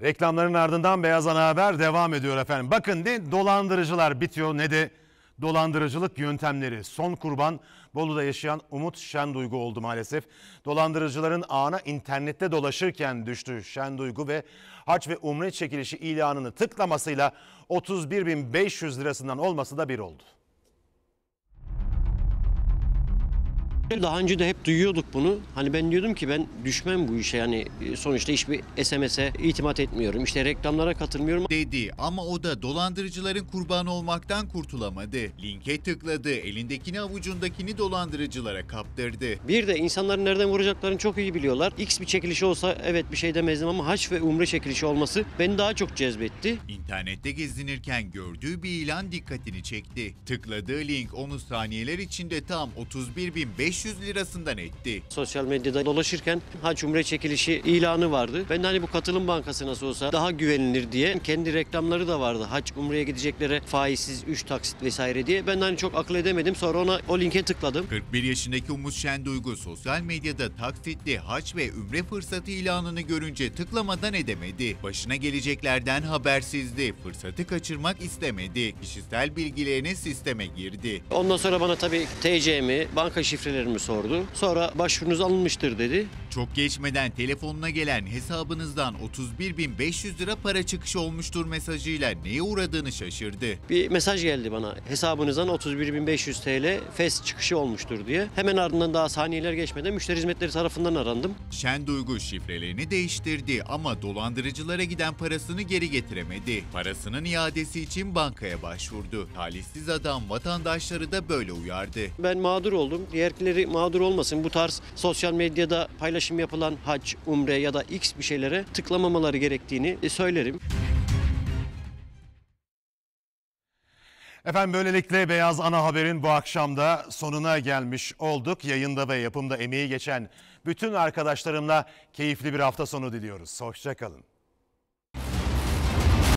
Reklamların ardından Beyaz Ana Haber devam ediyor efendim. Bakın ne dolandırıcılar bitiyor ne de dolandırıcılık yöntemleri. Son kurban Bolu'da yaşayan Umut Şenduygu oldu maalesef. Dolandırıcıların ağına internette dolaşırken düştü Şenduygu ve haç ve umre çekilişi ilanını tıklamasıyla 31.500 lirasından olması da bir oldu. Daha önce de hep duyuyorduk bunu. Hani ben diyordum ki ben düşmem bu işe. Yani e, sonuçta hiçbir SMS'e itimat etmiyorum. İşte reklamlara katılmıyorum. dedi ama o da dolandırıcıların kurbanı olmaktan kurtulamadı. Linke tıkladı, elindekini avucundakini dolandırıcılara kaptırdı. Bir de insanların nereden vuracaklarını çok iyi biliyorlar. X bir çekiliş olsa evet bir şey demezdim ama haç ve umre çekilişi olması beni daha çok cezbetti. İnternette gezinirken gördüğü bir ilan dikkatini çekti. Tıkladığı link onu saniyeler içinde tam 31.500 lirasından etti. Sosyal medyada dolaşırken haç umre çekilişi ilanı vardı. Ben de hani bu katılım bankası nasıl olsa daha güvenilir diye kendi reklamları da vardı. Haç umreye gideceklere faizsiz 3 taksit vesaire diye. Ben de hani çok akıl edemedim. Sonra ona o linke tıkladım. 41 yaşındaki Umut Şenduygu sosyal medyada taksitli haç ve ümre fırsatı ilanını görünce tıklamadan edemedi. Başına geleceklerden habersizdi. Fırsatı kaçırmak istemedi. Kişisel bilgilerini sisteme girdi. Ondan sonra bana tabii TC'mi, banka şifrelerimi sordu. Sonra başvurunuz alınmıştır dedi. Çok geçmeden telefonuna gelen hesabınızdan 31.500 lira para çıkışı olmuştur mesajıyla neye uğradığını şaşırdı. Bir mesaj geldi bana. Hesabınızdan 31.500 TL FES çıkışı olmuştur diye. Hemen ardından daha saniyeler geçmeden müşteri hizmetleri tarafından arandım. Şen Duygu şifrelerini değiştirdi ama dolandırıcılara giden parasını geri getiremedi. Parasının iadesi için bankaya başvurdu. Talihsiz adam vatandaşları da böyle uyardı. Ben mağdur oldum. Diğerleri mağdur olmasın. Bu tarz sosyal medyada paylaşım yapılan hac, umre ya da x bir şeylere tıklamamaları gerektiğini e, söylerim. Efendim böylelikle Beyaz Ana Haber'in bu akşamda sonuna gelmiş olduk. Yayında ve yapımda emeği geçen bütün arkadaşlarımla keyifli bir hafta sonu diliyoruz. Hoşçakalın.